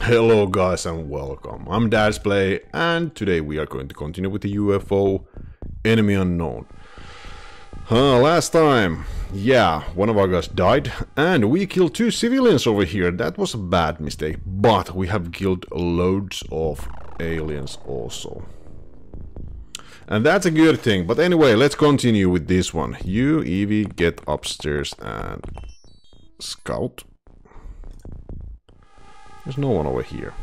Hello guys and welcome. I'm Play, and today we are going to continue with the UFO Enemy Unknown. Uh, last time, yeah, one of our guys died and we killed two civilians over here. That was a bad mistake, but we have killed loads of aliens also. And that's a good thing. But anyway, let's continue with this one. You, Evie, get upstairs and scout. There's no one over here.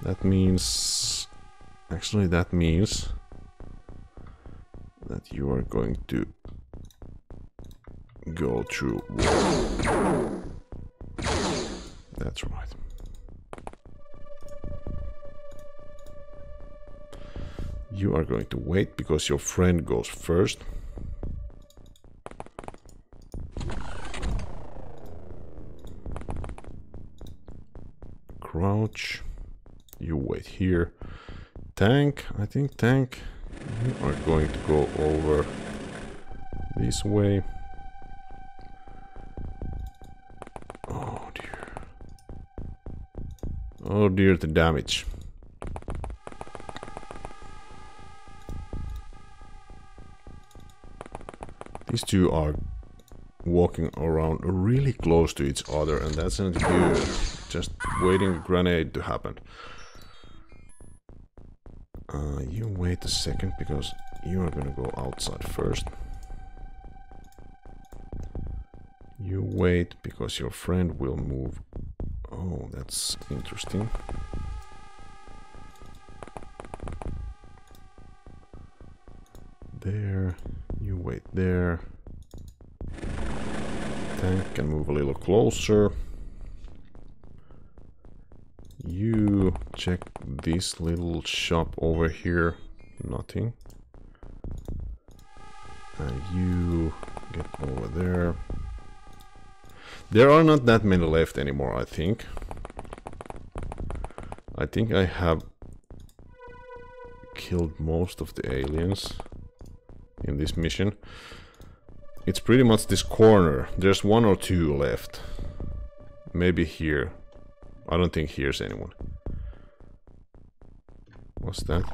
That means... Actually, that means... That you are going to... Go through... That's right. You are going to wait because your friend goes first. Crouch. You wait here. Tank, I think tank, you are going to go over this way. Oh dear. Oh dear, the damage. These two are walking around really close to each other and that's not good just waiting a grenade to happen. Uh, you wait a second because you are gonna go outside first. You wait because your friend will move. Oh, that's interesting. There, you wait there. Can move a little closer. You check this little shop over here. Nothing. And you get over there. There are not that many left anymore, I think. I think I have killed most of the aliens in this mission. It's pretty much this corner. There's one or two left. Maybe here. I don't think here's anyone. What's that?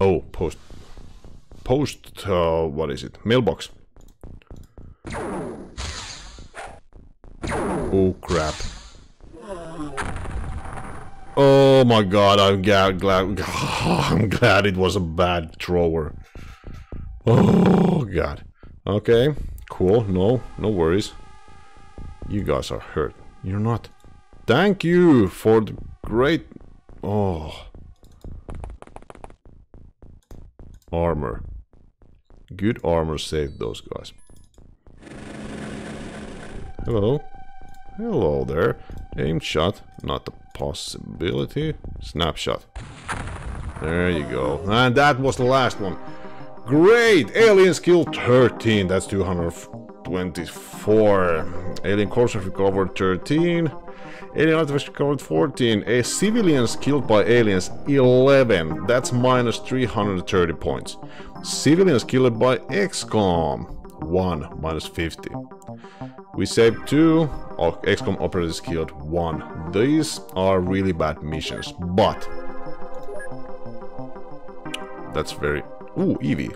Oh, post. Post, uh, what is it? Mailbox. Oh, crap. Oh my god, I'm glad, glad, I'm glad it was a bad thrower. Oh god. Okay, cool, no, no worries. You guys are hurt. You're not. Thank you for the great... Oh. Armor. Good armor saved those guys. Hello. Hello there. Aim shot. Not a possibility. Snapshot. There you go. And that was the last one. Great! Alien skill 13. That's 200 24. Alien corpse recovered 13. Alien artifacts recovered 14. A civilians killed by aliens 11. That's minus 330 points. Civilians killed by XCOM 1 minus 50. We saved 2. Oh, XCOM operators killed 1. These are really bad missions, but that's very... Ooh, Evie.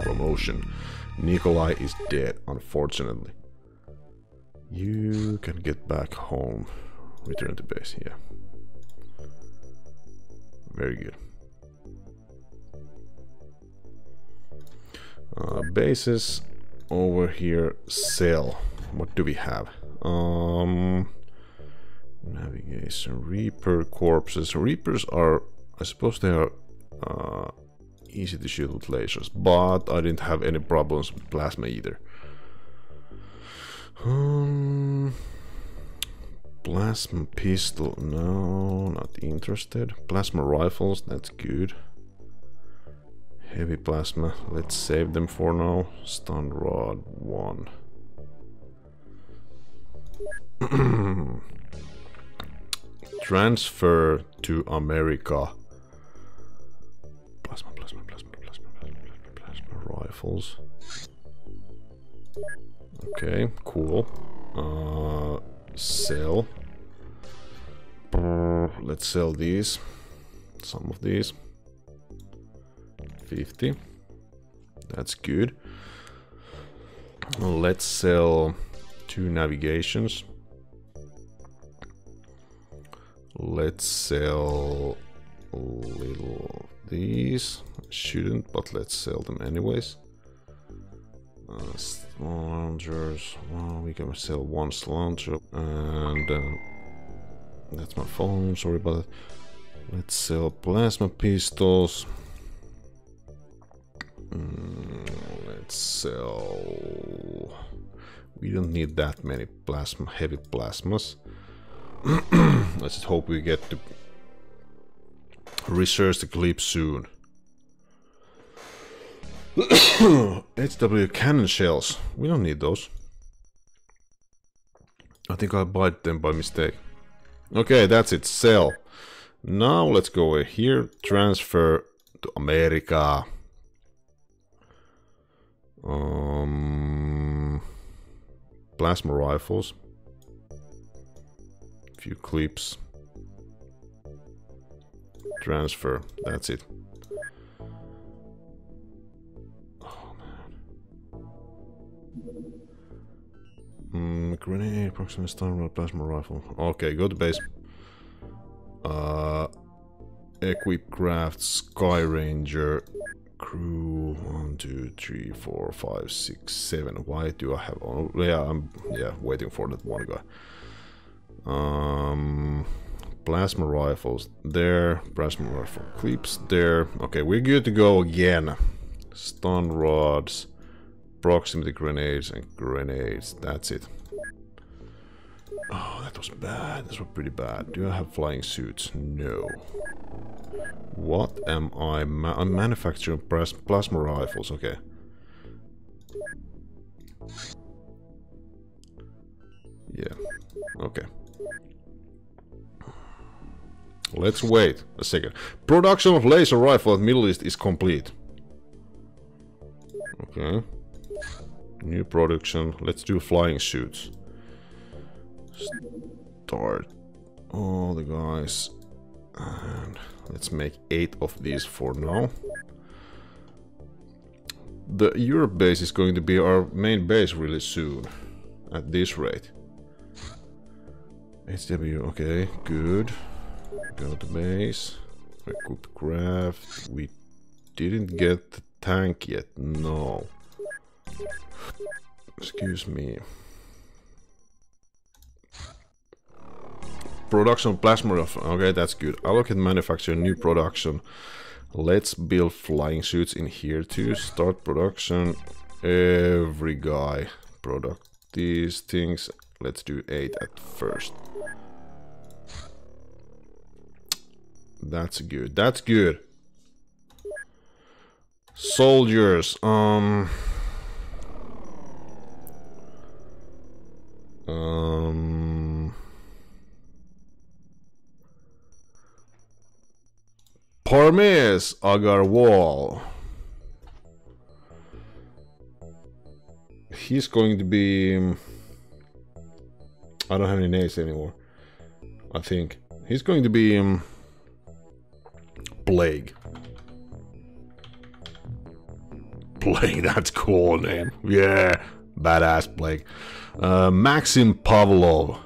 Promotion. Nikolai is dead, unfortunately. You can get back home. Return to base, yeah. Very good. Uh, bases over here, sell. What do we have? Um, navigation, Reaper corpses. Reapers are, I suppose they are uh, easy to shoot with lasers, but I didn't have any problems with plasma either. Um, plasma pistol, no, not interested. Plasma rifles, that's good. Heavy plasma, let's save them for now. Stun rod, one. Transfer to America. Rifles. Okay, cool. Uh, Sell. Let's sell these. Some of these. 50. That's good. Let's sell two navigations. Let's sell a little these. Shouldn't, but let's sell them anyways. Uh. Well, we can sell one launcher. And uh, that's my phone. Sorry about that. Let's sell plasma pistols. Mm, let's sell... We don't need that many plasma, heavy plasmas. Let's hope we get to research the clip soon. HW cannon shells. We don't need those. I think I bought them by mistake. Okay, that's it. Sell. Now let's go here. Transfer to America. Um, plasma rifles. Few clips. Transfer. That's it. Oh man. Mm, grenade, proximate stun plasma rifle. Okay, go to base. Uh, equip craft Sky Ranger crew one two three four five six seven why do i have oh yeah i'm yeah waiting for that one guy um plasma rifles there plasma rifle clips there okay we're good to go again stun rods proximity grenades and grenades that's it oh that was bad this was pretty bad do i have flying suits no what am I? Ma I'm manufacturing plasma rifles, okay. Yeah, okay. Let's wait a second. Production of laser rifle at Middle East is complete. Okay. New production. Let's do flying suits. Start all the guys. And let's make eight of these for now. The Europe base is going to be our main base really soon. At this rate. HW, okay, good. Go to base. Equip craft. We didn't get the tank yet, no. Excuse me. Production plasma rifle. Okay, that's good. Allocate manufacture new production. Let's build flying suits in here too. Start production. Every guy. Product these things. Let's do 8 at first. That's good. That's good. Soldiers. Um... Um... Parmes Agarwal. He's going to be... I don't have any names anymore. I think. He's going to be... Um, Plague. Plague, that's cool name. Yeah, badass Plague. Uh, Maxim Pavlov.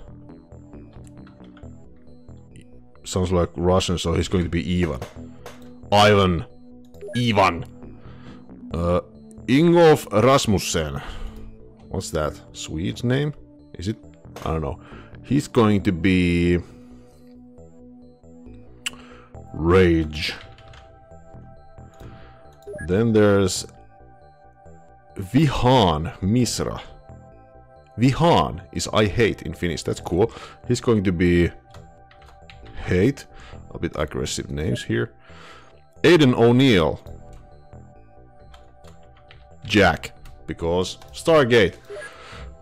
Sounds like Russian, so he's going to be Ivan. Ivan. Ivan. Uh, Ingolf Rasmussen. What's that? Swedish name? Is it? I don't know. He's going to be... Rage. Then there's Vihan Misra. Vihan is I hate in Finnish. That's cool. He's going to be hate. A bit aggressive names here. Aiden O'Neill. Jack. Because Stargate.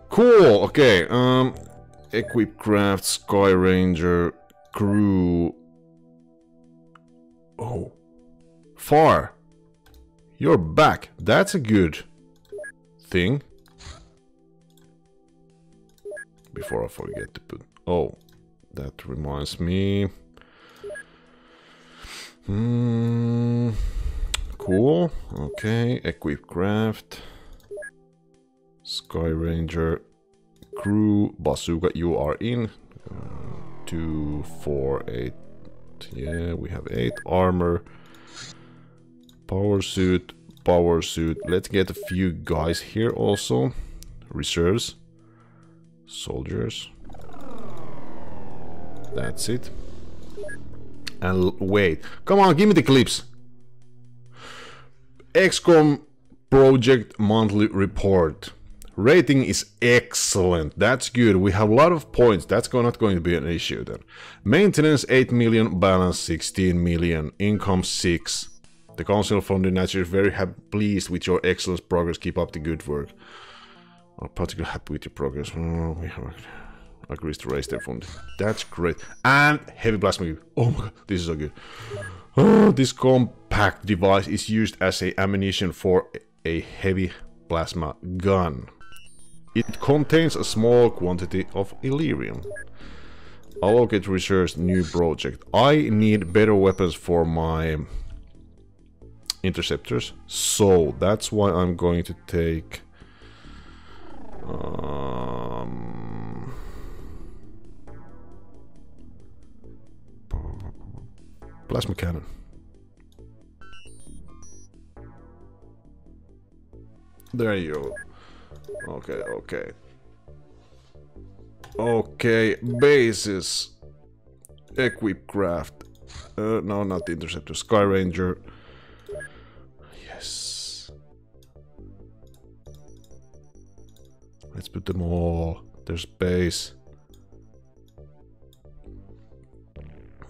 Cool. Okay. Um, Equip Craft, Sky Ranger, Crew. Oh. Far. You're back. That's a good thing. before I forget to put... Oh, that reminds me. Hmm. Cool. Okay. Equip craft. Sky Ranger. Crew. Bazooka. You are in. Uh, two, four, eight. Yeah, we have eight. Armor. Power suit. Power suit. Let's get a few guys here also. Reserves. Soldiers. That's it. And wait. Come on, give me the clips. XCOM Project Monthly Report. Rating is excellent. That's good. We have a lot of points. That's not going to be an issue then. Maintenance 8 million, balance 16 million, income 6. The Council from the Nature is very pleased with your excellent progress. Keep up the good work. I'm particularly happy with your progress. Oh, we have agrees to raise their fund. That's great. And heavy plasma. Oh my god, this is so good. Oh, this compact device is used as a ammunition for a heavy plasma gun. It contains a small quantity of Elerium. Allocate research new project. I need better weapons for my interceptors. So that's why I'm going to take um, plasma cannon. There you go. Okay, okay. Okay, bases. Equip craft. Uh, no, not the interceptor. Sky Ranger. Yes. Let's put them all. There's base.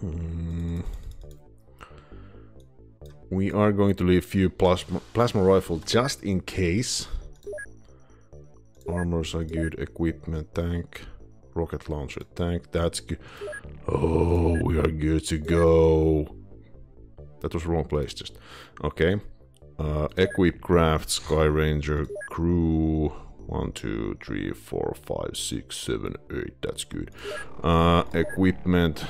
Hmm. We are going to leave a few plasma, plasma rifle just in case. Armors are good. Equipment, tank, rocket launcher, tank. That's good. Oh, we are good to go. That was wrong place, just. Okay. Uh, equip craft, Sky Ranger, crew. One, two, three, four, five, six, seven, eight. That's good. Uh, equipment.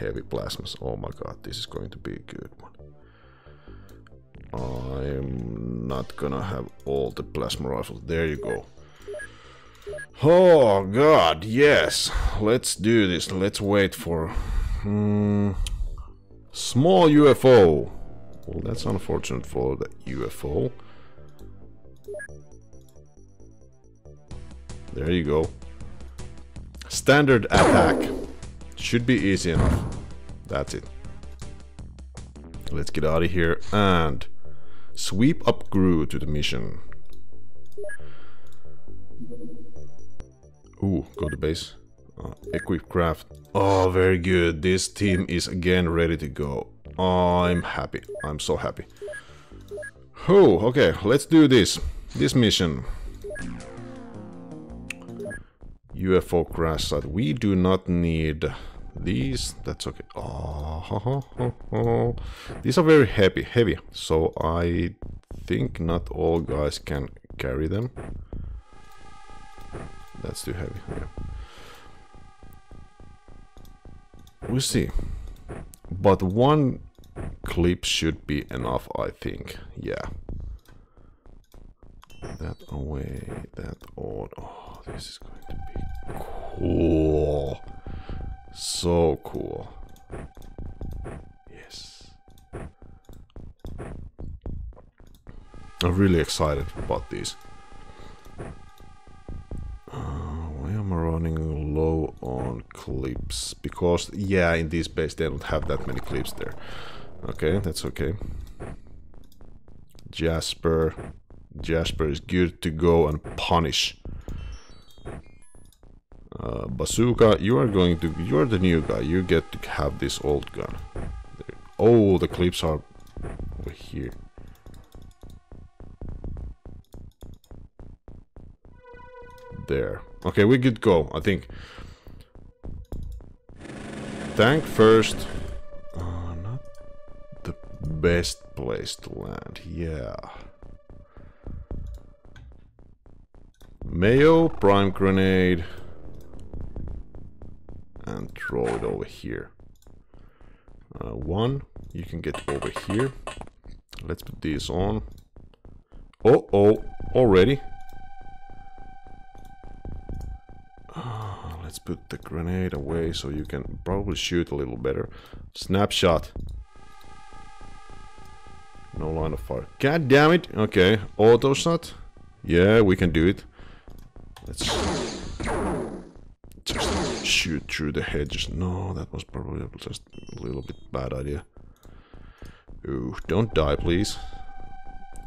Heavy plasmas. Oh my god, this is going to be a good one. I'm not gonna have all the plasma rifles. There you go. Oh god, yes. Let's do this. Let's wait for... Hmm, small UFO. Well, that's unfortunate for the UFO. There you go. Standard attack. Should be easy enough. That's it. Let's get out of here and Sweep up Gru to the mission. Ooh, go to base. Uh, equip craft. Oh, very good. This team is again ready to go. I'm happy. I'm so happy. Oh, okay. Let's do this. This mission. UFO crash site. We do not need these, that's okay. Oh, These are very heavy, heavy. So I think not all guys can carry them. That's too heavy. Yeah. We'll see. But one clip should be enough, I think. Yeah. That away, that on. Oh, this is going to be cool. So cool. Yes. I'm really excited about these. Uh, why am I running low on clips? Because, yeah, in this base they don't have that many clips there. Okay, that's okay. Jasper. Jasper is good to go and punish. Uh, bazooka, you are going to... You're the new guy. You get to have this old gun. Oh, the clips are over here. There. Okay, we could go, I think. Tank first. Uh, not the best place to land. Yeah. Mayo, prime grenade. And throw it over here. Uh, one, you can get over here. Let's put these on. Oh, oh, already. Uh, let's put the grenade away so you can probably shoot a little better. Snapshot. No line of fire. God damn it. Okay, auto shot. Yeah, we can do it. Let's just shoot through the hedges. No, that was probably just a little bit bad idea. Ooh, don't die, please.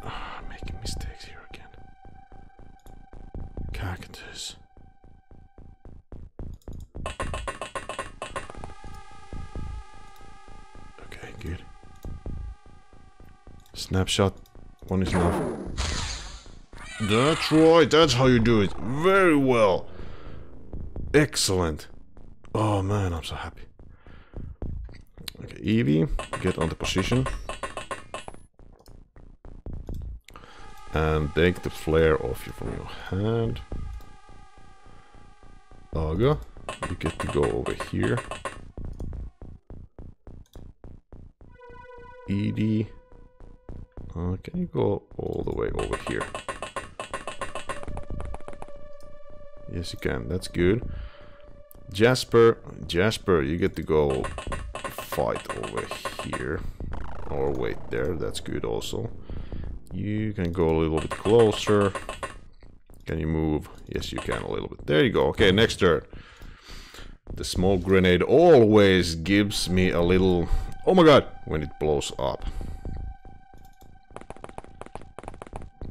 Ah, making mistakes here again. Cactus. Okay, good. Snapshot. One is enough. That's right, that's how you do it. Very well. Excellent. Oh man, I'm so happy. Okay, Evie, get on the position. And take the flare off you from your hand. Aga, you get to go over here. Edie, uh, can you go all the way over here? Yes, you can. That's good. Jasper, Jasper, you get to go fight over here. Or wait there, that's good also. You can go a little bit closer. Can you move? Yes, you can a little bit. There you go. Okay, next turn. The small grenade always gives me a little... Oh my god! When it blows up.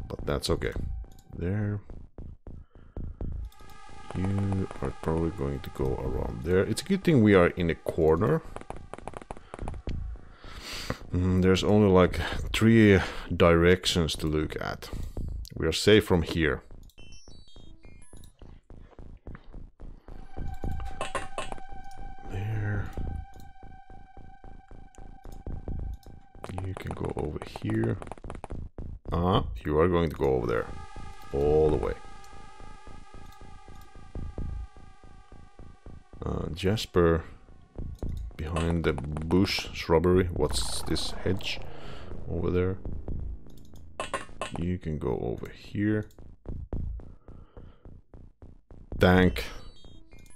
But that's okay. There. You are probably going to go around there. It's a good thing we are in a corner. Mm, there's only like three directions to look at. We are safe from here. There. You can go over here. Ah, you are going to go over there. All the way. Jasper behind the bush shrubbery. What's this hedge over there? You can go over here. Tank.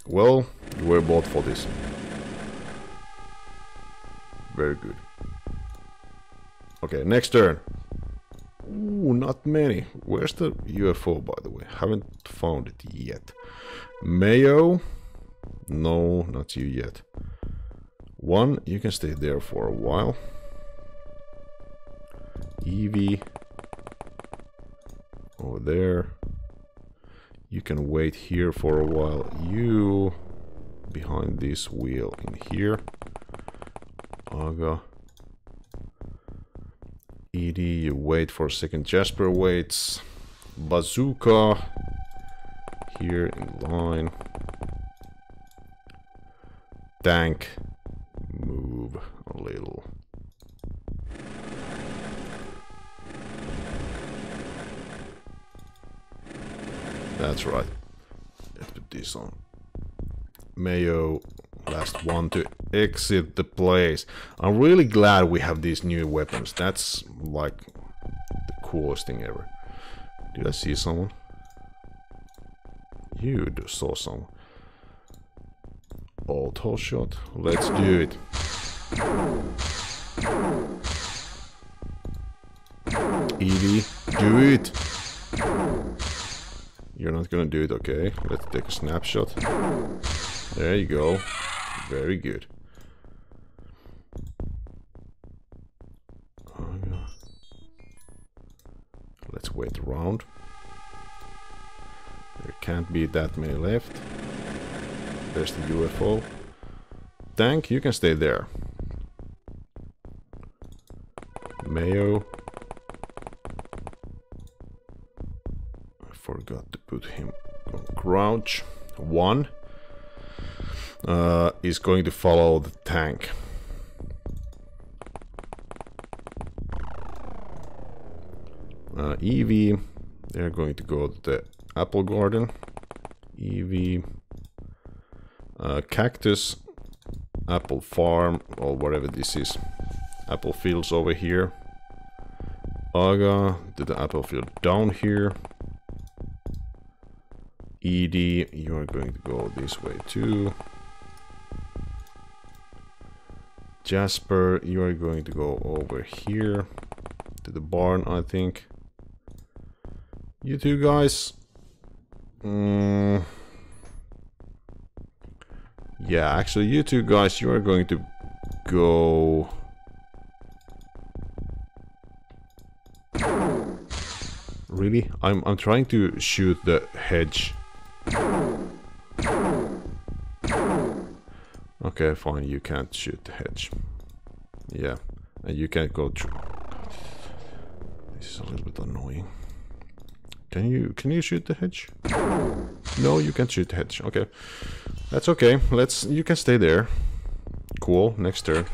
Well, you were bought for this. Very good. Okay, next turn. Ooh, not many. Where's the UFO, by the way? Haven't found it yet. Mayo. No, not you yet. One, you can stay there for a while. Evie. Over there. You can wait here for a while. You behind this wheel in here. Aga. Edie, you wait for a second. Jasper waits. Bazooka. Here in line. Tank. Move a little. That's right. Let's put this on. Mayo, last one to exit the place. I'm really glad we have these new weapons. That's like the coolest thing ever. Did I see someone? You saw someone. Auto shot. Let's do it. Evie, do it! You're not gonna do it, okay? Let's take a snapshot. There you go. Very good. Oh, Let's wait around. There can't be that many left. There's the UFO. Tank, you can stay there. Mayo. I forgot to put him on crouch. One uh, is going to follow the tank. Uh, Evie, they're going to go to the Apple Garden, Evie, uh, Cactus, Apple Farm, or whatever this is. Apple Fields over here. Aga to the Apple Field down here. ED, you are going to go this way too. Jasper, you are going to go over here to the barn, I think. You two guys. Mm. Yeah, actually, you two guys, you are going to go... Really? I'm, I'm trying to shoot the hedge. Okay, fine, you can't shoot the hedge. Yeah, and you can't go through. This is a little bit annoying. Can you can you shoot the hedge? No, you can't shoot the hedge. Okay, that's okay. Let's. You can stay there. Cool. Next turn.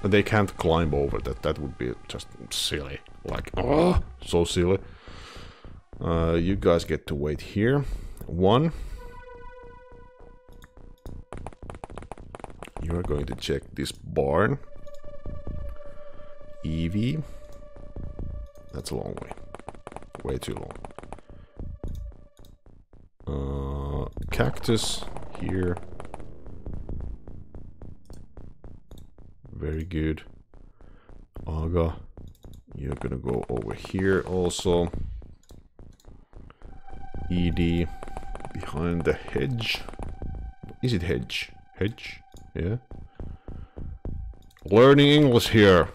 But they can't climb over that. That would be just silly. Like, oh, so silly. Uh, you guys get to wait here. One. You are going to check this barn. Evie. That's a long way. Way too long. Uh, cactus here. Very good. Aga. You're gonna go over here also. ED behind the hedge. Is it hedge? Hedge? Yeah. Learning English here.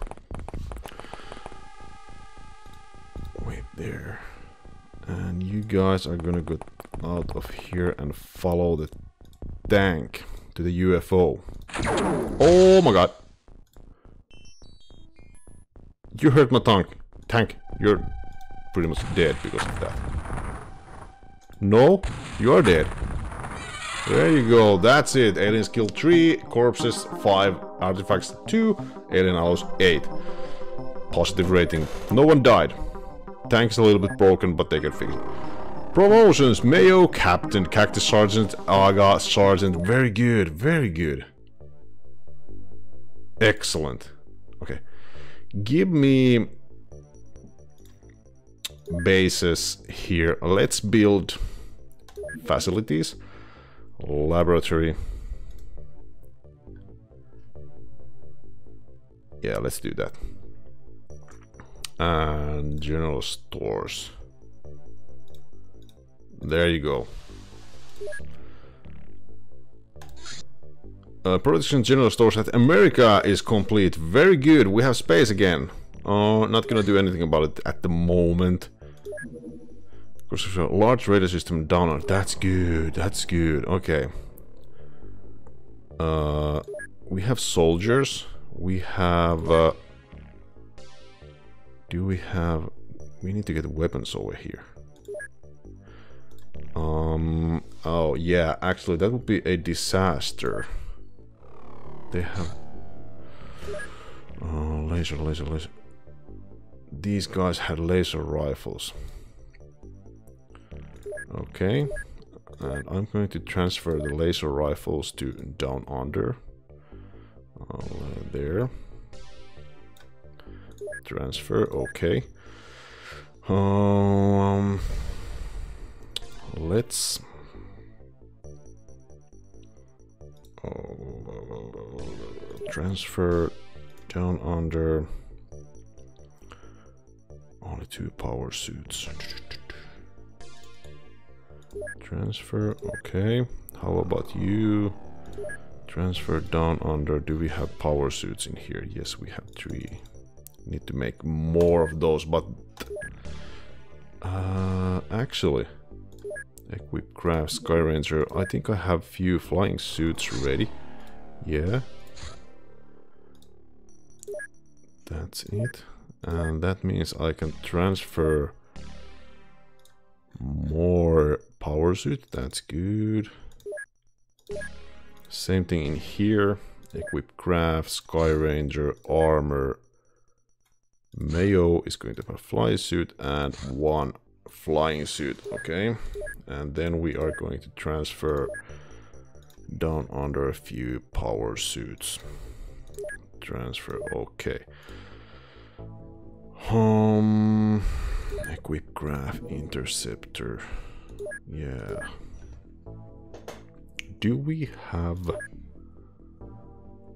Guys are gonna go out of here and follow the tank to the UFO. Oh my god. You hurt my tank. Tank. You're pretty much dead because of that. No, you're dead. There you go, that's it. Aliens kill 3, corpses 5, artifacts 2, alien alloys 8. Positive rating. No one died. Tank's a little bit broken, but they can fix it. Promotions, Mayo, Captain, Cactus Sergeant, Aga, Sergeant. Very good, very good. Excellent. Okay. Give me bases here. Let's build facilities. Laboratory. Yeah, let's do that. And general stores. There you go. Uh, production general stores at America is complete. Very good. We have space again. Oh, not gonna do anything about it at the moment. Construction, large radar system down. That's good. That's good. Okay. Uh, we have soldiers. We have. Uh, do we have? We need to get weapons over here. Um. Oh yeah. Actually, that would be a disaster. They have. Oh, laser, laser, laser. These guys had laser rifles. Okay. And I'm going to transfer the laser rifles to down under. Uh, there. Transfer, okay. Um, let's... Transfer down under... Only two power suits. Transfer, okay. How about you? Transfer down under. Do we have power suits in here? Yes, we have three. Need to make more of those, but... Uh, actually... Equip craft Sky Ranger. I think I have few flying suits ready. Yeah. That's it. And that means I can transfer more power suit, that's good. Same thing in here. Equip craft, Sky Ranger, armor. Mayo is going to have a fly suit and one flying suit, okay? And then we are going to transfer down under a few power suits. Transfer, okay. Um, equip graph interceptor. Yeah. Do we have...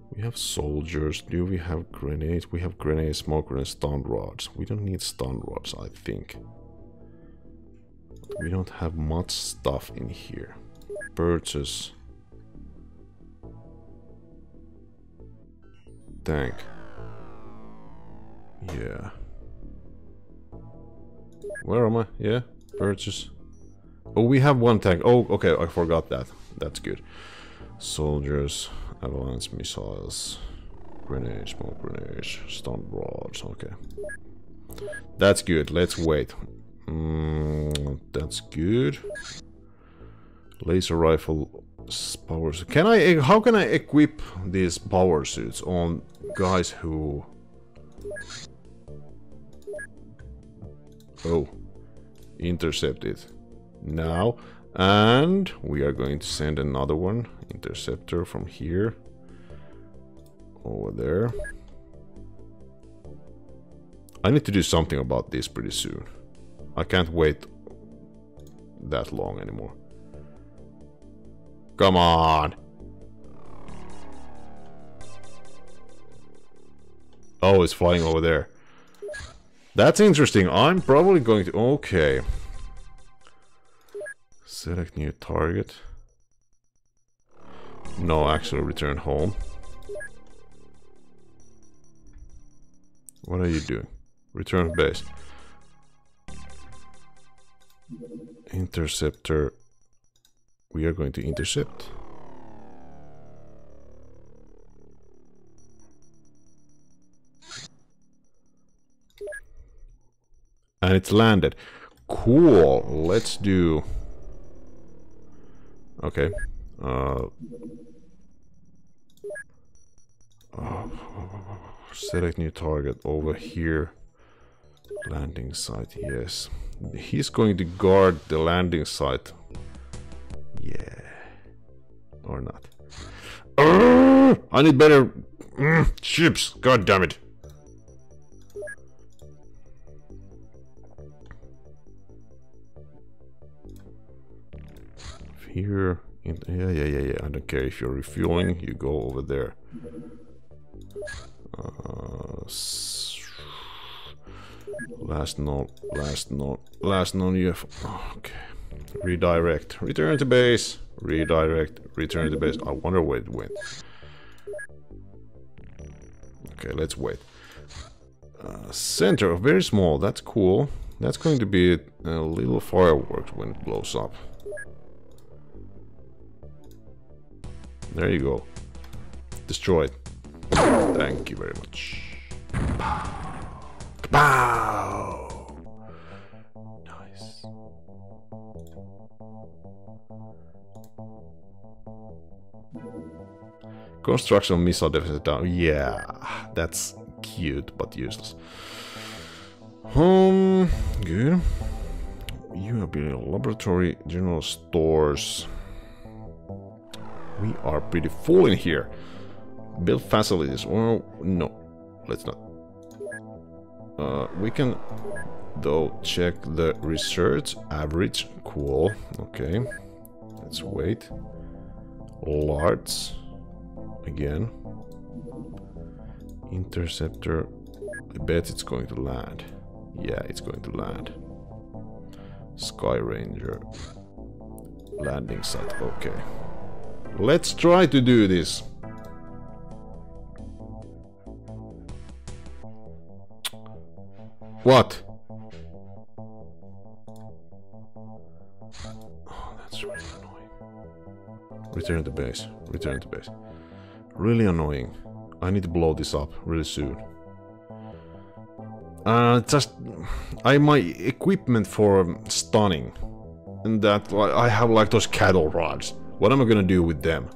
We have soldiers. Do we have grenades? We have grenades, smoke grenades, stun rods. We don't need stun rods, I think. We don't have much stuff in here. Purchase. Tank. Yeah. Where am I? Yeah, purchase. Oh, we have one tank. Oh, okay, I forgot that. That's good. Soldiers, avalanche missiles, grenades, smoke grenades, stun rods. Okay. That's good. Let's wait. Mm, that's good. Laser rifle power suit. Can I? How can I equip these power suits on guys who? Oh, intercepted. Now, and we are going to send another one interceptor from here over there. I need to do something about this pretty soon. I can't wait that long anymore. Come on! Oh, it's flying over there. That's interesting. I'm probably going to... Okay. Select new target. No, actually return home. What are you doing? Return base. Interceptor. We are going to intercept. And it's landed. Cool. Let's do... Okay. Uh... Oh, select new target over here. Landing site, yes. He's going to guard the landing site. Yeah. Or not. I need better mm, ships. God damn it. Here. In, yeah, yeah, yeah, yeah. I don't care if you're refueling. You go over there. Uh, Last note, last note, last known UFO. Okay. Redirect. Return to base. Redirect. Return to base. I wonder where it went. Okay, let's wait. Uh, center, very small. That's cool. That's going to be a little fireworks when it blows up. There you go. Destroyed. Thank you very much. Bow. Nice. Construction missile defense down. Yeah, that's cute but useless. Um, good. You have been in laboratory, general stores. We are pretty full in here. Build facilities. Well, no, let's not. Uh, we can, though, check the research average. Cool. Okay. Let's wait. Larts. Again. Interceptor. I bet it's going to land. Yeah, it's going to land. Sky Ranger. Landing site. Okay. Let's try to do this. What? Oh, that's really annoying. Return to base. Return to base. Really annoying. I need to blow this up really soon. Uh, just... I my equipment for stunning. And that... I have like those cattle rods. What am I gonna do with them?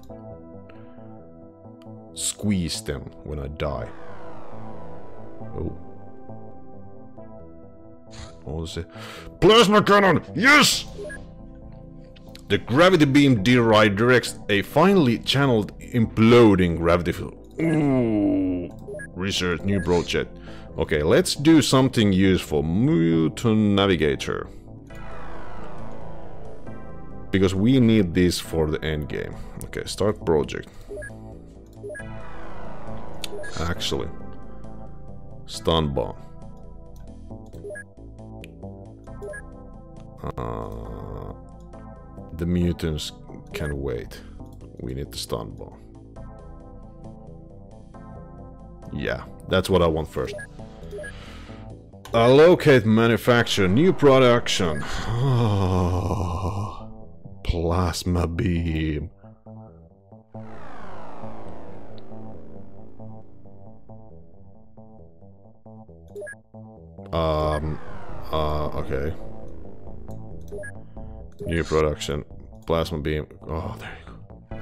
Squeeze them when I die. Oh. What was it? Plasma cannon! Yes! The gravity beam redirects a finely channeled imploding gravity field. Ooh. Research new project. Okay, let's do something useful. Muton Navigator. Because we need this for the end game. Okay, start project. Actually. Stun bomb. Uh, the mutants can wait. We need the stun bomb. Yeah, that's what I want first. Allocate manufacture, new production. Plasma beam. Um, uh, okay. New production. Plasma beam. Oh, there you go.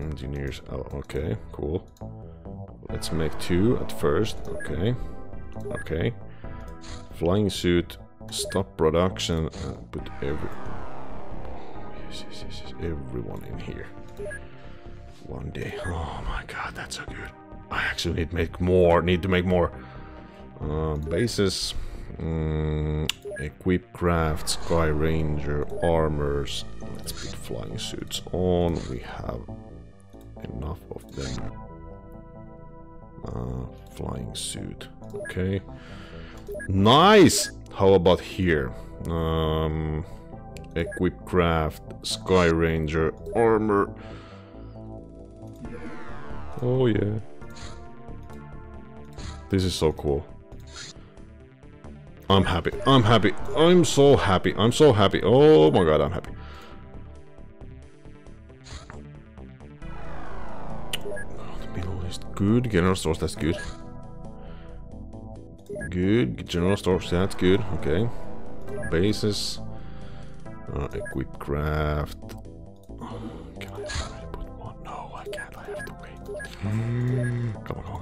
Engineers. Oh, okay, cool. Let's make two at first. Okay. Okay. Flying suit. Stop production and put every. Yes, yes, yes, yes. Everyone in here. One day. Oh my god, that's so good. I actually need to make more. Need to make more. Uh, bases. Mm, equip craft, Skyranger, armors. Let's put flying suits on. We have enough of them. Uh, flying suit. Okay. Nice! How about here? Um, equip craft, Skyranger, armor. Oh yeah. This is so cool. I'm happy. I'm happy. I'm so happy. I'm so happy. Oh my god, I'm happy. the middle is good. General stores, that's good. Good. General stores, that's good. Okay. Bases. Uh, equip craft. Can I put one? No, I can't. I have to wait. On, come on, come on,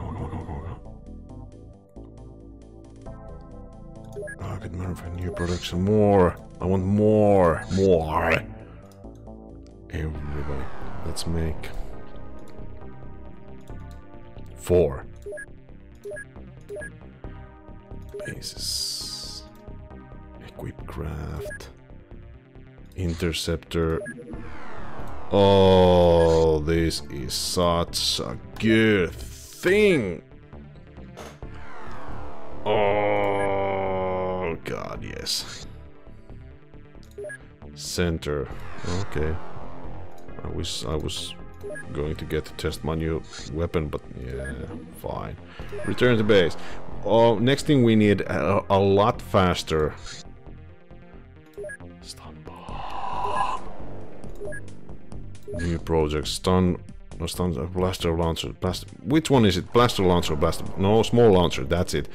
Oh, I could manufacture new production. More. I want more. More. Everybody. Let's make four bases. Equip craft. Interceptor. Oh, this is such a good thing. Oh Center. Okay. I wish I was going to get to test my new weapon, but yeah, fine. Return to base. Oh, next thing we need a, a lot faster. Stun bomb. New project. Stun. No, stun. Uh, blaster launcher. Blaster. Which one is it? Blaster launcher. Blaster. No, small launcher. That's it.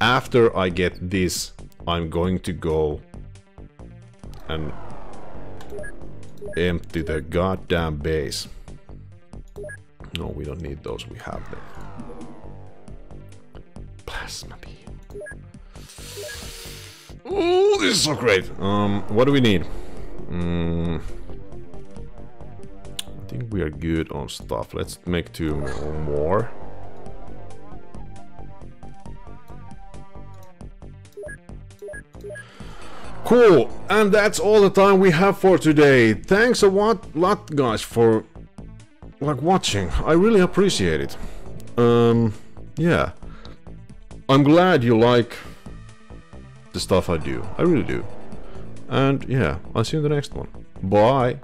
After I get this, I'm going to go and empty the goddamn base. No, we don't need those. We have them. Plasma beam. Oh, this is so great. Um, what do we need? Mm, I think we are good on stuff. Let's make two more. Cool, and that's all the time we have for today. Thanks a lot, lot guys, for like watching. I really appreciate it. Um, yeah. I'm glad you like the stuff I do. I really do. And yeah, I'll see you in the next one. Bye.